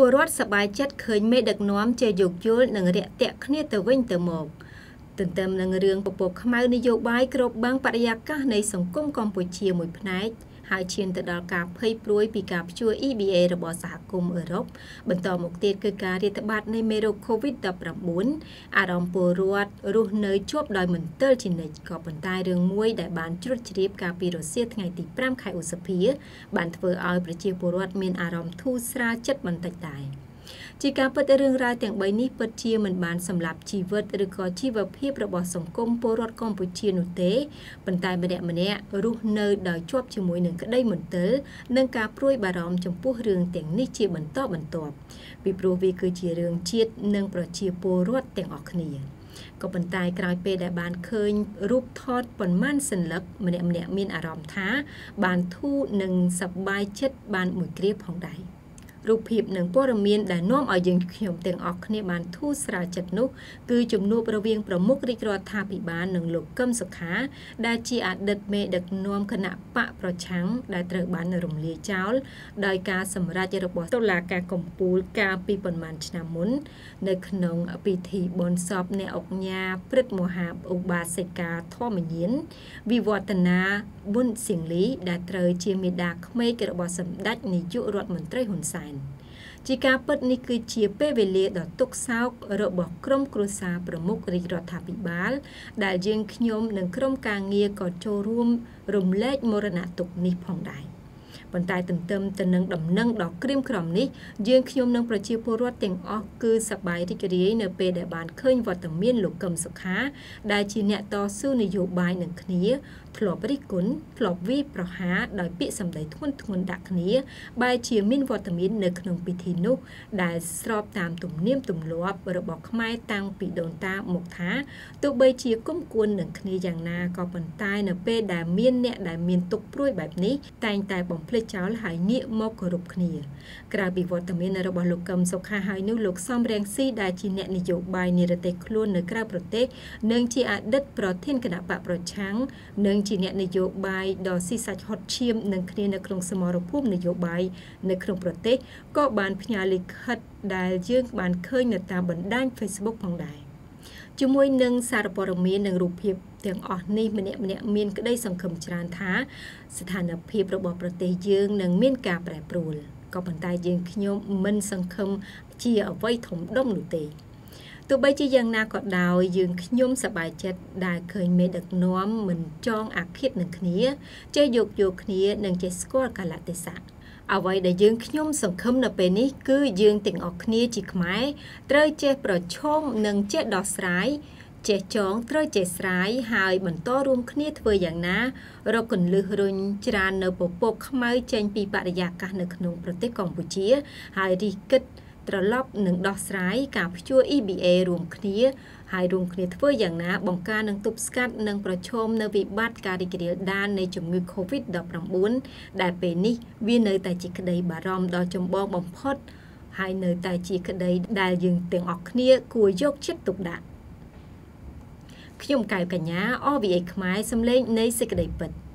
ពលរដ្ឋសប្បាយចិត្តឃើញមេដឹកនាំជាយោគយល់និងរាក់ទាក់គ្នាទៅវិញទៅមកទន្ទឹមនឹងរឿងពពកខ្មៅនយោបាយក្របបាំងបរិយាកាសនៃសង្គមកម្ពុជាមួយផ្នែក ហើយឈានទៅដល់ការភ័យព្រួយពីការព្យួរ EBA របស់សហគមន៍អឺរ៉ុបបន្តមកទៀតគឺការរាតត្បាតនៃមេរោគ COVID-19 អារម្មណ៍ពលរដ្ឋរស់នៅជាប់ដោយមន្ទិលជានិច្ចក៏ប៉ុន្តែរឿងមួយដែលបានជ្រុតជ្រាបកាលពីរសៀលថ្ងៃទី5ខែឧសភាបានធ្វើឲ្យប្រជាពលរដ្ឋមានអារម្មណ៍ធូរស្រាលចិត្តបន្តិចដែរ។ ជាការពិតរឿងរ៉ាវទាំង3នេះពិតជាមិនបានសម្លាប់ជីវិតឬក៏ជីវភាពរបស់សង្គមពលរដ្ឋកម្ពុជានោះទេប៉ុន្តែម្នាក់ម្នាក់រស់នៅដោយជាប់ជាមួយនឹងក្តីមន្ទិលនិងការព្រួយបារម្ភចំពោះរឿងទាំងនេះជាបន្តបន្ទាប់ពីព្រោះវាគឺជារឿងជាតិនិងប្រជាពលរដ្ឋទាំងអស់គ្នាក៏ប៉ុន្តែក្រោយពេលដែលបានឃើញរូបថតប៉ុន្មានសន្លឹកម្នាក់ម្នាក់មានអារម្មណ៍ថា បានធូរនិងសប្បាយចិត្តបានមួយគ្រាផងដែរ រូបភាពនិងព័ត៌មានដែលនាំឲ្យយើងខ្ញុំទាំងអស់គ្នាបានធូរស្រាលចិត្តនោះគឺជំនួបរវាងប្រមុខរាជរដ្ឋាភិបាលនិងលោកកឹមសុខា ដែលជាអតីតមេដឹកនាំគណៈបកប្រឆាំងដែលត្រូវបានរំលាយចោលដោយការសម្រេចរបស់តុលាការកំពូលកាលពីប្រមាណឆ្នាំមុន នៅក្នុងពិធីបុណ្យសពអ្នកអុកញ៉ាព្រឹទ្ធមហាឧបាសិកាធម្មញានវិវឌ្ឍនាប៊ុនសៀងលីដែលត្រូវជាមេដាក្មេករបស់សម្ដេចនាយករដ្ឋមន្ត្រីហ៊ុនសែនជាការពិតនេះគឺជាពេលវេលាដ៏ទុក្ខសោករបស់ក្រុមគ្រួសារប្រមុខរាជរដ្ឋាភិបាល ដែលយើងខ្ញុំនិងក្រុមការងារក៏ចូលរួមរំលែកមរណទុក្ខនេះផងដែរ ប៉ុន្តែទន្ទឹមទៅនឹងដំណឹងដ៏ក្រៀមក្រំនេះយើងខ្ញុំនិងប្រជាពលរដ្ឋទាំងអស់គឺសប្បាយរីករាយនៅពេលដែលបានឃើញវត្តមានលោកកឹមសុខា ដែលជាអ្នកតស៊ូនយោបាយនឹងគ្នាធ្លាប់រិះគន់ធ្លាប់វាយប្រហារដោយពាក្យសម្ដីធ្ងន់ធ្ងរដាក់គ្នាបែរជាមានវត្តមាននៅក្នុងពិធីនោះ ដែលស្របតាមទំនៀមទម្លាប់របស់ខ្មែរតាំងពីដូនតាមកថាទោះបីជាគុំគួននឹងគ្នាយ៉ាងណាក៏ប៉ុន្តែនៅពេលដែលមានអ្នកដែលមានទុកព្រួយបែបនេះតែងតែបំភ្លេចចោលហើយងាកមកគោរពគ្នាក្រៅពីវត្តមានរបស់លោកកឹមសុខាហើយនោះលោកសំរៀងស៊ីដែលជាអ្នកនយោបាយនិរទេសខ្លួននៅក្រៅប្រទេសនិងជាអតីតប្រធានគណៈបកប្រឆាំងនិងជាអ្នកនយោបាយដ៏ស៊ីសាច់ហត់ឈាមនឹងគ្នានៅក្នុងសមរភូមិនយោបាយនៅក្នុងប្រទេសក៏បានផ្ញើលិខិតដែលយើងបានឃើញនៅតាមបណ្ដាញ Facebook ផងដែរ ជាមួយនឹងសារព័ត៌មាននិងរូបភាពទាំងអស់នេះម្នាក់ម្នាក់មានក្តីសង្ឃឹមច្រើនថា ស្ថានភាពរបស់ប្រទេសយើងនឹងមានការប្រែប្រួលក៏ប៉ុន្តែយើងខ្ញុំមិនសង្ឃឹមជាអ្វីធំដុំនោះទេទោះបីជាយ៉ាងណាក៏ដោយយើងខ្ញុំសប្បាយចិត្តដែលឃើញមេដឹកនាំមិនចងអាឃាតនឹងគ្នាចេះយោគយកគ្នានិងចេះស្គាល់កលៈទេសៈ អ្វីដែលយើងខ្ញុំសង្ឃឹមនៅពេលនេះគឺយើងទាំងអស់គ្នាជាខ្មែរត្រូវចេះប្រឈមនិងចេះដោះស្រាយចេះចងត្រូវចេះស្រាយហើយបន្តរួមគ្នាធ្វើយ៉ាងណារកកន្លឹះរុញច្រាននៅពពកខ្មៅចេញពីបរិយាកាសនៅក្នុងប្រទេសកម្ពុជាហើយរីគិត ត្រឡប់នឹងដោះស្រាយការព្យួរ EBA រួមគ្នាហើយរួមគ្នាធ្វើយ៉ាងណាបង្ការនឹងទប់ស្កាត់និងប្រឈមនៅវិបត្តិការរីករាលដាលនៃជំងឺ Covid-19 ដែលពេលនេះវានៅតែជាក្តីបារម្ភដ៏ចម្បងបំផុតហើយនៅតែជាក្តីដែលយើងទាំងអស់គ្នាគួរយកចិត្តទុកដាក់ខ្ញុំកៅកញ្ញា OVA ខ្មែរសំឡេងនៃសេចក្តីពិត។